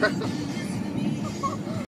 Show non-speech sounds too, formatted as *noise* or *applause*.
何? *laughs*